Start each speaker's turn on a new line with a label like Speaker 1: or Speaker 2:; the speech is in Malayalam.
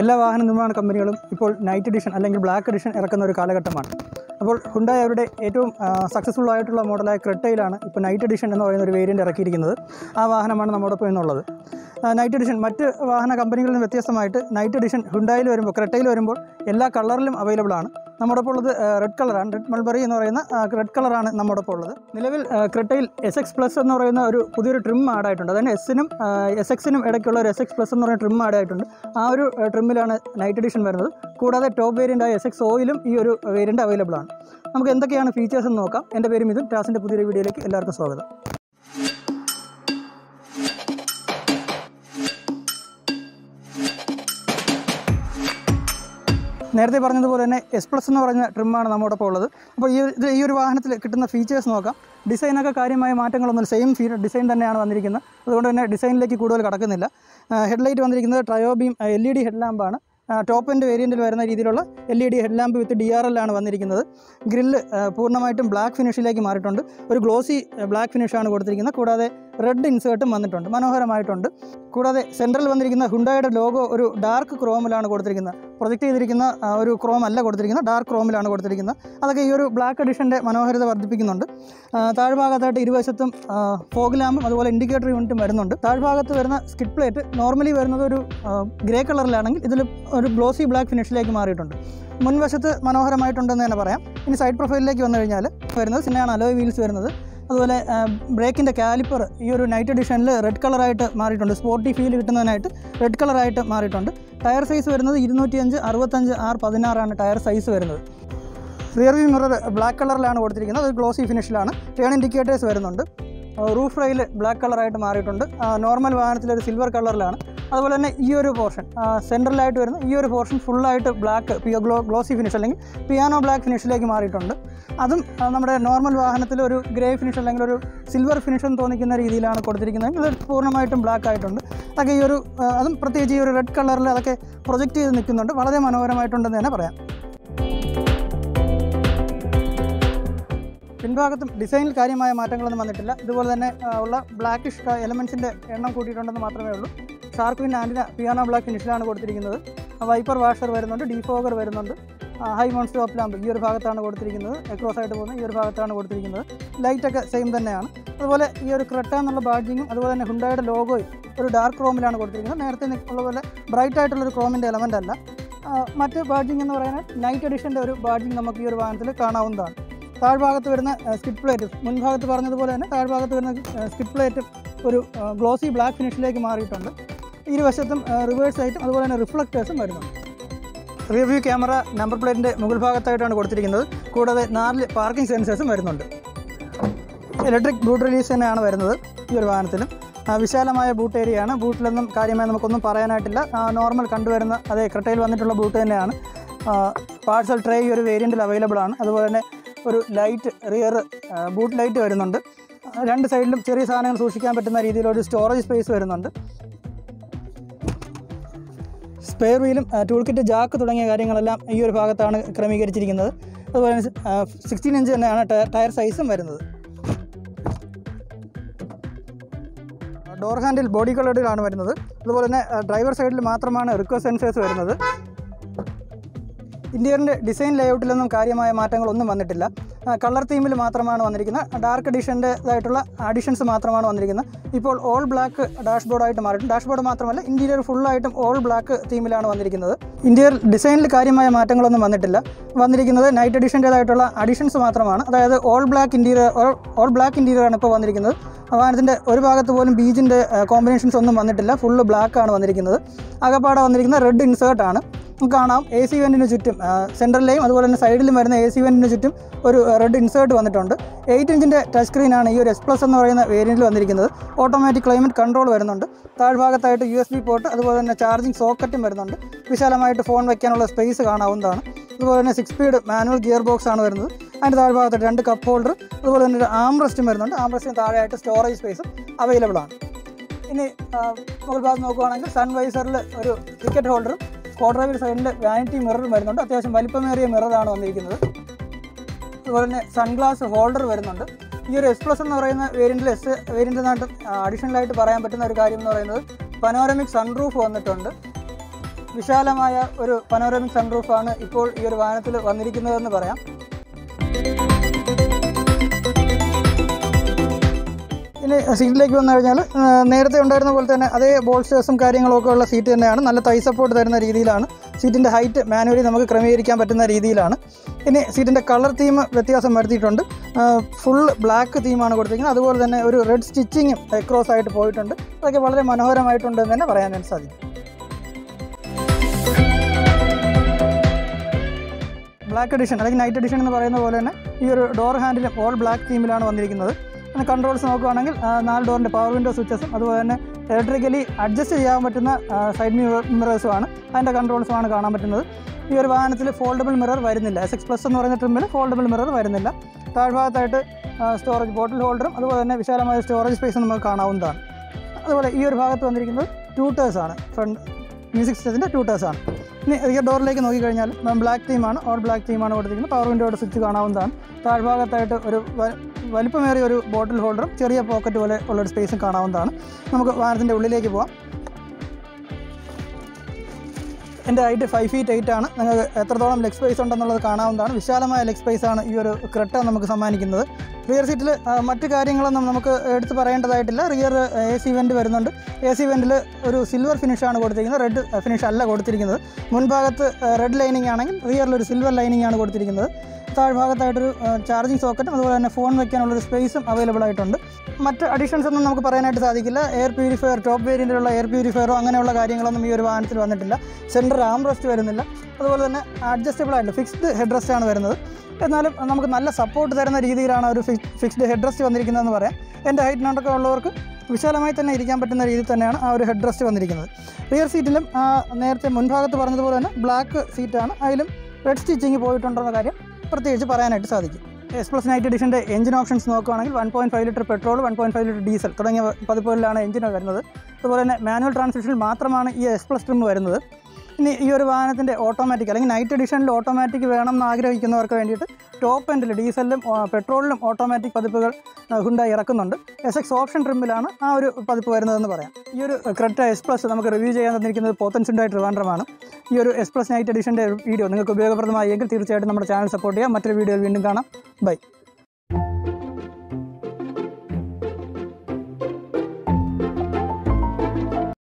Speaker 1: എല്ലാ വാഹന നിർമ്മാണ കമ്പനികളും ഇപ്പോൾ നൈറ്റ് എഡിഷൻ അല്ലെങ്കിൽ ബ്ലാക്ക് എഡിഷൻ ഇറക്കുന്ന ഒരു കാലഘട്ടമാണ്. അപ്പോൾ ഹുണ്ടായി അവരുടെ ഏറ്റവും സക്സസ്ഫുൾ ആയിട്ടുള്ള മോഡലായ ക്രെട്ടയിലാണ് ഇപ്പോൾ നൈറ്റ് എഡിഷൻ എന്ന് പറയുന്ന ഒരു വേരിയന്റ് ഇറക്കിയിരിക്കുന്നത്. ആ വാഹനമാണ് നമ്മോടൊപ്പം എന്നുള്ളത്. നൈറ്റ് എഡിഷൻ മറ്റ് വാഹന കമ്പനികളിൽ നിന്ന് വ്യത്യസ്തമായിട്ട് നൈറ്റ് എഡിഷൻ ഹുണ്ടായിൽ വരുമ്പോൾ ക്രെട്ടയിൽ വരുമ്പോൾ എല്ലാ കളറിലും അവൈലബിൾ ആണ്. നമ്മോടൊപ്പം ഉള്ളത് റെഡ് കളറാണ് റെഡ് മൾബറി എന്ന് പറയുന്ന റെഡ് കളറാണ് നമ്മുടെ ഇപ്പോൾ ഉള്ളത്. നിലവിൽ ക്രിട്ടയിൽ എസ് എക്സ് പ്ലസ് എന്ന് പറയുന്ന ഒരു പുതിയൊരു ട്രിം ആഡ് ആയിട്ടുണ്ട് അതായത് എസിനും എസ് എക്സിനും ഇടയ്ക്കുള്ള ഒരു എസ് എക്സ് പ്ലസ് എന്ന് പറയുന്ന ട്രിം ആഡ് ആയിട്ടുണ്ട് ആ ഒരു ട്രിമ്മിലാണ് നൈറ്റ് എഡിഷൻ വരുന്നത്. കൂടാതെ ടോപ്പ് വേരിയന്റ് ആയ എസ് എക്സ് ഓയിലും ഈ ഒരു വേരിയന്റ് അവൈലബിൾ ആണ്. നമുക്ക് എന്തൊക്കെയാണ് ഫീച്ചേഴ്സ് എന്ന് നോക്കാം. എന്റെ പേര് മിഥുൻ ടാസിന്റെ പുതിയൊരു വീഡിയോയിലേക്ക് എല്ലാവർക്കും സ്വാഗതം. നേരത്തെ പറഞ്ഞതുപോലെ തന്നെ എസ് പ്ലസ് എന്ന് പറഞ്ഞ ട്രിമ്മാണ് നമ്മോടൊപ്പം ഉള്ളത്. അപ്പോൾ ഈ ഇത് ഈ ഒരു വാഹനത്തിൽ കിട്ടുന്ന ഫീച്ചേഴ്സ് നോക്കാം. ഡിസൈനൊക്കെ കാര്യമായ മാറ്റങ്ങളൊന്നും സെയിം ഫീ ഡിസൈൻ തന്നെയാണ് വന്നിരിക്കുന്നത്. അതുകൊണ്ട് തന്നെ ഡിസൈനിലേക്ക് കൂടുതൽ കടക്കുന്നില്ല. ഹെഡ്ലൈറ്റ് വന്നിരിക്കുന്നത് trio beam L E D head ലാമ്പാണ് top end വേരിയന്റിൽ വരുന്ന രീതിയിലുള്ള L E D head lamp with D R L ആണ് വന്നിരിക്കുന്നത്. ഗ്രില്ല് പൂർണമായിട്ടും ബ്ലാക്ക് ഫിനിഷിലേക്ക് മാറിയിട്ടുണ്ട്. ഒരു ഗ്ലോസി ബ്ലാക്ക് ഫിനിഷാണ് കൊടുത്തിരിക്കുന്നത്. കൂടാതെ റെഡ് ഇൻസേർട്ടും വന്നിട്ടുണ്ട് മനോഹരമായിട്ടുണ്ട്. കൂടാതെ സെൻട്രൽ വന്നിരിക്കുന്ന ഹുണ്ടായുടെ ലോഗോ ഒരു ഡാർക്ക് ക്രോമിലാണ് കൊടുത്തിരിക്കുന്നത്. പ്രൊജക്റ്റ് ചെയ്തിരിക്കുന്ന ഒരു ക്രോം അല്ല കൊടുത്തിരിക്കുന്നത് ഡാർക്ക് ക്രോമിലാണ് കൊടുത്തിരിക്കുന്നത്. അതൊക്കെ ഈ ഒരു ബ്ലാക്ക് എഡിഷന്റെ മനോഹരത വർദ്ധിപ്പിക്കുന്നുണ്ട്. താഴ്ഭാഗത്തായിട്ട് ഇരുവശത്തും ഫോഗ് അതുപോലെ ഇൻഡിക്കേറ്റർ യൂണിറ്റും വരുന്നുണ്ട്. താഴ്ഭാഗത്ത് വരുന്ന സ്കിഡ് പ്ലേറ്റ് നോർമലി വരുന്നത് ഒരു ഗ്രേ കളറിലാണെങ്കിൽ ഇതിൽ ഒരു ഗ്ലോസി ബ്ലാക്ക് ഫിനിഷിലേക്ക് മാറിയിട്ടുണ്ട്. മുൻവശത്ത് മനോഹരമായിട്ടുണ്ടെന്ന് തന്നെ പറയാം. ഇനി സൈഡ് പ്രൊഫൈലിലേക്ക് വന്നു കഴിഞ്ഞാൽ വരുന്നത് സിനിമയാണ് അലോയ് വീൽസ് വരുന്നത്. അതുപോലെ ബ്രേക്കിന്റെ കാലിപ്പർ ഈ ഒരു നൈറ്റ് എഡിഷനിൽ റെഡ് കളറായിട്ട് മാറിയിട്ടുണ്ട്. സ്പോർട്ടി ഫീൽ കിട്ടുന്നതിനായിട്ട് റെഡ് കളറായിട്ട് മാറിയിട്ടുണ്ട്. ടയർ സൈസ് വരുന്നത് ഇരുന്നൂറ്റിയഞ്ച് അറുപത്തഞ്ച് ആർ പതിനാറാണ് ടയർ സൈസ് വരുന്നത്. റിയർ വ്യൂ മിറർ ബ്ലാക്ക് കളറിലാണ് കൊടുത്തിരിക്കുന്നത്. അത് ഗ്ലോസി ഫിനിഷിലാണ് ടേൺ ഇൻഡിക്കേറ്റേഴ്സ് വരുന്നുണ്ട്. റൂഫ് റെയിൽ ബ്ലാക്ക് കളറായിട്ട് മാറിയിട്ടുണ്ട്. നോർമൽ വാഹനത്തിലൊരു സിൽവർ കളറിലാണ് അതുപോലെ തന്നെ ഈ ഒരു പോർഷൻ സെൻട്രലായിട്ട് വരുന്ന ഈ ഒരു പോർഷൻ ഫുള്ളായിട്ട് ബ്ലാക്ക് പിയോ ഗ്ലോ ഗ്ലോസി ഫിനിഷ് അല്ലെങ്കിൽ പിയാനോ ബ്ലാക്ക് ഫിനിഷിലേക്ക് മാറിയിട്ടുണ്ട്. അതും നമ്മുടെ നോർമൽ വാഹനത്തിൽ ഒരു ഗ്രേ ഫിനിഷ് അല്ലെങ്കിൽ ഒരു സിൽവർ ഫിനിഷ് എന്ന് തോന്നിക്കുന്ന രീതിയിലാണ് കൊടുത്തിരിക്കുന്നത് ഇത് പൂർണമായിട്ടും ബ്ലാക്ക് ആയിട്ടുണ്ട്. അതൊക്കെ ഈ ഒരു അതും പ്രത്യേകിച്ച് ഈ ഒരു റെഡ് കളറിൽ അതൊക്കെ പ്രൊജക്റ്റ് ചെയ്ത് നിൽക്കുന്നുണ്ട്. വളരെ മനോഹരമായിട്ടുണ്ടെന്ന് തന്നെ പറയാം. പിൻഭാഗത്തും ഡിസൈനിൽ കാര്യമായ മാറ്റങ്ങളൊന്നും വന്നിട്ടില്ല. ഇതുപോലെ തന്നെ ഉള്ള ബ്ലാക്കിഷ് എലമെൻസിന്റെ എണ്ണം കൂട്ടിയിട്ടുണ്ടെന്ന് മാത്രമേ ഉള്ളൂ. Shark fin antenna piano black ഫിനിഷിലാണ് കൊടുത്തിരിക്കുന്നത്. വൈപ്പർ വാഷർ വരുന്നുണ്ട് ഡീഫോഗർ വരുന്നുണ്ട്. ഹൈ മോൺ സ്റ്റോപ്പ് ലാമ്പ് ഈ ഒരു ഭാഗത്താണ് കൊടുത്തിരിക്കുന്നത്. എക്രോസ് ആയിട്ട് പോകുന്നത് ഈ ഒരു ഭാഗത്താണ് കൊടുത്തിരിക്കുന്നത്. ലൈറ്റൊക്കെ സെയിം തന്നെയാണ്. അതുപോലെ ഈ ഒരു ക്രെട്ട എന്നുള്ള ബാഡ്ജിങ്ങും അതുപോലെ തന്നെ ഹുണ്ടായുടെ ലോഗോയും ഒരു ഡാർക്ക് ക്രോമിലാണ് കൊടുത്തിരിക്കുന്നത്. നേരത്തെ ഉള്ള പോലെ ബ്രൈറ്റ് ആയിട്ടുള്ള ഒരു ക്രോമിന്റെ എലമെന്റ് അല്ല. മറ്റ് ബാഡ്ജിങ് എന്ന് പറയുന്നത് നൈറ്റ് എഡിഷന്റെ ഒരു ബാഡ്ജിങ് നമുക്ക് ഈ ഒരു വാഹനത്തിൽ കാണാവുന്നതാണ്. താഴ്ഭാഗത്ത് വരുന്ന സ്കിപ്പ് പ്ലേറ്റ് മുൻഭാഗത്ത് പറഞ്ഞതുപോലെ തന്നെ താഴ്ഭാഗത്ത് വരുന്ന സ്കിപ്പ് പ്ലേറ്റ് ഒരു ഗ്ലോസി ബ്ലാക്ക് ഫിനിഷിലേക്ക് മാറിയിട്ടുണ്ട്. ഇരുവശത്തും റിവേഴ്സ് ആയിട്ടും അതുപോലെ തന്നെ റിഫ്ലക്റ്റേഴ്സും വരുന്നുണ്ട്. റിവ്യൂ ക്യാമറ നമ്പർ പ്ലേറ്റിന്റെ മുകൾ ഭാഗത്തായിട്ടാണ് കൊടുത്തിരിക്കുന്നത്. കൂടാതെ നാല് പാർക്കിംഗ് സെൻസേഴ്സും വരുന്നുണ്ട്. ഇലക്ട്രിക് ബൂട്ട് റിലീസ് തന്നെയാണ് വരുന്നത് ഈ ഒരു വാഹനത്തിലും. വിശാലമായ ബൂട്ട് ഏരിയയാണ് ബൂട്ടിലൊന്നും കാര്യമായി നമുക്കൊന്നും പറയാനായിട്ടില്ല. നോർമൽ കണ്ടുവരുന്ന അതേ ക്രട്ടയിൽ വന്നിട്ടുള്ള ബൂട്ട് തന്നെയാണ്. പാഴ്സൽ ട്രേ ഈ ഒരു വേരിയന്റിൽ അവൈലബിൾ ആണ്. അതുപോലെ തന്നെ ഒരു ലൈറ്റ് റിയർ ബൂട്ട് ലൈറ്റ് വരുന്നുണ്ട്. രണ്ട് സൈഡിലും ചെറിയ സാധനങ്ങൾ സൂക്ഷിക്കാൻ പറ്റുന്ന രീതിയിലൊരു സ്റ്റോറേജ് സ്പേസ് വരുന്നുണ്ട്. സ്പെയർ വീലും ടൂൾ കിറ്റ് ജാക്ക് തുടങ്ങിയ കാര്യങ്ങളെല്ലാം ഈ ഒരു ഭാഗത്താണ് ക്രമീകരിച്ചിരിക്കുന്നത്. അതുപോലെ സിക്സ്റ്റീൻ ഇഞ്ച് തന്നെയാണ് ടയർ സൈസും വരുന്നത്. ഡോർ ഹാൻഡിൽ ബോഡി കളേഡിലാണ് വരുന്നത്. അതുപോലെ തന്നെ ഡ്രൈവർ സൈഡിൽ മാത്രമാണ് റിക്വസ്റ്റ് സെൻസേഴ്സ് വരുന്നത്. ഇന്ത്യറിന്റെ ഡിസൈൻ ലേഔട്ടിലൊന്നും കാര്യമായ മാറ്റങ്ങളൊന്നും വന്നിട്ടില്ല. കളർ തീമിൽ മാത്രമാണ് വന്നിരിക്കുന്നത്. ഡാർക്ക് എഡിഷന്റെതായിട്ടുള്ള അഡീഷൻസ് മാത്രമാണ് വന്നിരിക്കുന്നത്. ഇപ്പോൾ ഓൾ ബ്ലാക്ക് ഡാഷ്ബോർഡായിട്ട് മാറിയിട്ടുണ്ട്. ഡാഷ്ബോർഡ് മാത്രമല്ല ഇന്റീരിയർ ഫുള്ളായിട്ടും ഓൾ ബ്ലാക്ക് തീമിലാണ് വന്നിരിക്കുന്നത്. ഇന്റീരിയർ ഡിസൈനിൽ കാര്യമായ മാറ്റങ്ങളൊന്നും വന്നിട്ടില്ല. വന്നിരിക്കുന്നത് നൈറ്റ് എഡിഷന്റേതായിട്ടുള്ള അഡീഷൻസ് മാത്രമാണ്. അതായത് all black interior all black ഇന്റീരിയറാണ് ഇപ്പോൾ വന്നിരിക്കുന്നത്. വാഹനത്തിന്റെ ഒരു ഭാഗത്ത് പോലും ബീജിന്റെ കോമ്പിനേഷൻസ് ഒന്നും വന്നിട്ടില്ല. ഫുള്ള് ബ്ലാക്ക് ആണ് വന്നിരിക്കുന്നത്. അകപ്പാടെ വന്നിരിക്കുന്ന റെഡ് ഇൻസേർട്ടാണ് കാണാം എ സി വെന്റിന് ചുറ്റും സെന്ററിലെയും അതുപോലെ തന്നെ സൈഡിലും വരുന്ന എ സി വെന്റിന് ചുറ്റും ഒരു റെഡ് ഇൻസേർട്ട് വന്നിട്ടുണ്ട്. എയ്റ്റ് ഇഞ്ചിന്റെ ടച്ച് സ്ക്രീനാണ് ഈ ഒരു എസ് പ്ലസ് എന്ന് പറയുന്ന വേരിയന്റിൽ വന്നിരിക്കുന്നത്. ഓട്ടോമാറ്റിക് ക്ലൈമറ്റ് കൺട്രോൾ വരുന്നുണ്ട്. താഴ്ഭാഗത്തായിട്ട് യു എസ് ബി പോർട്ട് അതുപോലെ തന്നെ ചാർജിങ് സോക്കറ്റും വരുന്നുണ്ട്. വിശാലമായിട്ട് ഫോൺ വയ്ക്കാനുള്ള സ്പേസ് കാണാവുന്നതാണ്. അതുപോലെ തന്നെ six speed manual gear box ആണ് വരുന്നത്. അതിന്റെ താഴ്ഭാഗത്തായിട്ട് രണ്ട് കപ്പ് ഹോൾഡർ അതുപോലെ തന്നെ ഒരു ആം റെസ്റ്റും വരുന്നുണ്ട്. ആം റെസ്റ്റിന് താഴെയായിട്ട് സ്റ്റോറേജ് സ്പേസും അവൈലബിൾ ആണ്. ഇനി മുകൾ ഭാഗത്ത് നോക്കുകയാണെങ്കിൽ സൺവൈസറിൽ ഒരു ടിക്കറ്റ് ഹോൾഡറും കോ ഡ്രൈവർ സൈഡിൽ വാനിറ്റി മിറർ വരുന്നുണ്ട്. അത്യാവശ്യം വലിപ്പമേറിയ മിററാണ് വന്നിരിക്കുന്നത്. അതുപോലെ തന്നെ സൺഗ്ലാസ് ഹോൾഡർ വരുന്നുണ്ട്. ഈ ഒരു എസ് പ്ലസ് എന്ന് പറയുന്ന വേരിയന്റിൽ എസ് വേരിയന്റിനായിട്ട് അഡീഷണലായിട്ട് പറയാൻ പറ്റുന്ന ഒരു കാര്യം എന്ന് പറയുന്നത് പനോരമിക് സൺറൂഫ് വന്നിട്ടുണ്ട്. വിശാലമായ ഒരു പനോരമിക് സൺറൂഫാണ് ഇപ്പോൾ ഈ ഒരു വാഹനത്തിൽ വന്നിരിക്കുന്നതെന്ന് പറയാം. ഇനി സീറ്റിലേക്ക് വന്നു കഴിഞ്ഞാൽ നേരത്തെ ഉണ്ടായിരുന്ന പോലെ തന്നെ അതേ ബോൾസ്റ്റേഴ്സും കാര്യങ്ങളൊക്കെ ഉള്ള സീറ്റ് തന്നെയാണ്. നല്ല തൈ സപ്പോർട്ട് തരുന്ന രീതിയിലാണ്. സീറ്റിന്റെ ഹൈറ്റ് മാനുവലി നമുക്ക് ക്രമീകരിക്കാൻ പറ്റുന്ന രീതിയിലാണ്. ഇനി സീറ്റിന്റെ കളർ തീം വ്യത്യാസം വരുത്തിയിട്ടുണ്ട്. ഫുൾ ബ്ലാക്ക് തീമാണ് കൊടുത്തിരിക്കുന്നത്. അതുപോലെ തന്നെ ഒരു റെഡ് സ്റ്റിച്ചിങ്ങും ക്രോസ് ആയിട്ട് പോയിട്ടുണ്ട്. അതൊക്കെ വളരെ മനോഹരമായിട്ടുണ്ട് എന്ന് തന്നെ പറയാനായിട്ട് സാധിക്കും. ബ്ലാക്ക് എഡിഷൻ അല്ലെങ്കിൽ നൈറ്റ് എഡിഷൻ എന്ന് പറയുന്ന പോലെ തന്നെ ഈ ഒരു ഡോർ ഹാൻഡിൽ ഓൾ ബ്ലാക്ക് തീമിലാണ് വന്നിരിക്കുന്നത്. കൺട്രോൾസ് നോക്കുകയാണെങ്കിൽ നാല് ഡോറിന്റെ പവർ വിൻഡോ സ്വിച്ചസും അതുപോലെ തന്നെ ഇലക്ട്രിക്കലി അഡ്ജസ്റ്റ് ചെയ്യാൻ പറ്റുന്ന സൈഡ് മിറേഴ്സും ആണ്. അതിന്റെ കൺട്രോൾസുമാണ് കാണാൻ പറ്റുന്നത്. ഈ ഒരു വാഹനത്തിൽ ഫോൾഡബിൾ മിറർ വരുന്നില്ല. എസ് എക്സ് പ്ലസ് എന്ന് പറഞ്ഞ ട്രിമ്മിൽ ഫോൾഡബിൾ മിറർ വരുന്നില്ല. താഴ്ഭാഗത്തായിട്ട് സ്റ്റോറേജ് ബോട്ടിൽ ഹോൾഡറും അതുപോലെ തന്നെ വിശാലമായ സ്റ്റോറേജ് സ്പേസും നമുക്ക് കാണാവുന്നതാണ്. അതുപോലെ ഈ ഒരു ഭാഗത്ത് വന്നിരിക്കുന്നത് ട്യൂട്ടേഴ്സാണ് ഫ്രണ്ട് മ്യൂസിക് സിസ്റ്റത്തിന്റെ ട്യൂട്ടേഴ്സാണ് ഇനി ഡോറിലേക്ക് നോക്കിക്കഴിഞ്ഞാൽ ബ്ലാക്ക് തീമാണ് ഓൾ ബ്ലാക്ക് തീമാണ് കൊടുത്തിരിക്കുന്നത്. പവർ വിൻഡോയുടെ സ്വിച്ച് കാണാവുന്നതാണ്. താഴ്ഭാഗത്തായിട്ട് ഒരു വലിപ്പമേറിയ ഒരു ബോട്ടിൽ ഹോൾഡറും ചെറിയ പോക്കറ്റ് പോലെ ഉള്ളൊരു സ്പേസും കാണാവുന്നതാണ്. നമുക്ക് വാഹനത്തിന്റെ ഉള്ളിലേക്ക് പോവാം. എന്റെ ഹൈറ്റ് ഫൈവ് ഫീറ്റ് എയ്റ്റ് ആണ്. നിങ്ങൾക്ക് എത്രത്തോളം ലെഗ് സ്പേസ് ഉണ്ടെന്നുള്ളത് കാണാവുന്നതാണ്. വിശാലമായ ലെഗ് സ്പേസ് ആണ് ഈ ഒരു ക്രെട്ട നമുക്ക് സമ്മാനിക്കുന്നത്. റിയർ സീറ്റിൽ മറ്റു കാര്യങ്ങളൊന്നും നമുക്ക് എടുത്ത് പറയേണ്ടതായിട്ടില്ല. റിയർ എ സി വെന്റ് വരുന്നുണ്ട്. എ സി വെന്റിൽ ഒരു സിൽവർ ഫിനിഷാണ് കൊടുത്തിരിക്കുന്നത്. റെഡ് ഫിനിഷ് അല്ല കൊടുത്തിരിക്കുന്നത്. മുൻഭാഗത്ത് റെഡ് ലൈനിങ് ആണെങ്കിൽ റിയറിൽ ഒരു സിൽവർ ലൈനിങ് ആണ് കൊടുത്തിരിക്കുന്നത്. താഴ്ഭാഗത്തായിട്ടൊരു ചാർജിങ് സോക്കറ്റും അതുപോലെ തന്നെ ഫോൺ വയ്ക്കാനുള്ളൊരു സ്പേസും അവൈലബിൾ ആയിട്ടുണ്ട്. മറ്റ് അഡീഷൻസ് ഒന്നും നമുക്ക് പറയാനായിട്ട് സാധിക്കില്ല. എയർ പ്യൂരിഫയർ ടോപ്പ് വേരിയന്റിലുള്ള എയർ പ്യൂരിഫയറോ അങ്ങനെയുള്ള കാര്യങ്ങളൊന്നും ഈ ഒരു വാഹനത്തിൽ വന്നിട്ടില്ല. സെന്റർ ആം റെസ്റ്റ് വരുന്നില്ല. അതുപോലെ തന്നെ അഡ്ജസ്റ്റബിൾ ആയിട്ട് ഫിക്സ്ഡ് ഹെഡ് റെസ്റ്റ് ആണ് വരുന്നത്. എന്നാലും നമുക്ക് നല്ല സപ്പോർട്ട് തരുന്ന രീതിയിലാണ് ഒരു ഫിക്സ്ഡ് ഹെഡ് റെസ്റ്റ് വന്നിരിക്കുന്നതെന്ന് പറയാം. എന്റെ ഹൈറ്റിനൊക്കെ ഉള്ളവർക്ക് വിശാലമായി തന്നെ ഇരിക്കാൻ പറ്റുന്ന രീതിയിൽ തന്നെയാണ് ആ ഒരു ഹെഡ് റെസ്റ്റ് വന്നിരിക്കുന്നത്. റിയർ സീറ്റിലും നേരത്തെ മുൻഭാഗത്ത് പറഞ്ഞതുപോലെ തന്നെ ബ്ലാക്ക് സീറ്റാണ് അതിലും റെഡ് സ്റ്റിച്ചിങ് പോയിട്ടുണ്ടെന്ന കാര്യം പ്രത്യേകിച്ച് പറയാനായിട്ട് സാധിക്കും. എസ് പ്ലസ് നൈറ്റ് എഡിഷന്റെ എഞ്ചിൻ ഓപ്ഷൻസ് നോക്കുകയാണെങ്കിൽ one point five litre petrol one point five litre diesel തുടങ്ങിയ പതിപ്പുകളിലാണ് എഞ്ചിന് വരുന്നത്. അതുപോലെ തന്നെ മാനുവൽ ട്രാൻസ്മിഷൻ മാത്രമാണ് ഈ എസ് പ്ലസ് ട്രിം വരുന്നത്. ഇനി ഈ ഒരു വാഹനത്തിന്റെ ഓട്ടോമാറ്റിക് അല്ലെങ്കിൽ നൈറ്റ് എഡിഷനിൽ ഓട്ടോമാറ്റിക് വേണം എന്ന് ആഗ്രഹിക്കുന്നവർക്ക് വേണ്ടിയിട്ട് ടോപ്പ് എൻഡിൽ ഡീസലിലും പെട്രോളിലും ഓട്ടോമാറ്റിക് പതിപ്പുകൾ ഹുണ്ടായി ഇറക്കുന്നുണ്ട്. എസ് എക്സ് ഓപ്ഷൻ ട്രിമ്മിലാണ് ആ ഒരു പതിപ്പ് വരുന്നതെന്ന് പറയാം. ഈ ഒരു ക്രെറ്റ എസ് പ്ലസ് നമുക്ക് റിവ്യൂ ചെയ്യാൻ തന്നിരിക്കുന്നത് പോത്തൻസുണ്ടായി ട്രിവാൻഡ്രമാണ് ഈ ഒരു എസ് പ്ലസ് നൈറ്റ് എഡിഷന്റെ വീഡിയോ നിങ്ങൾക്ക് ഉപയോഗപ്രദമായെങ്കിൽ തീർച്ചയായിട്ടും നമ്മുടെ ചാനൽ സപ്പോർട്ട് ചെയ്യാം. മറ്റൊരു വീഡിയോയിൽ വീണ്ടും കാണാം. ബൈ